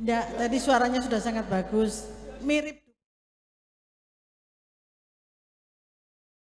Enggak, tadi suaranya sudah sangat bagus. Mirip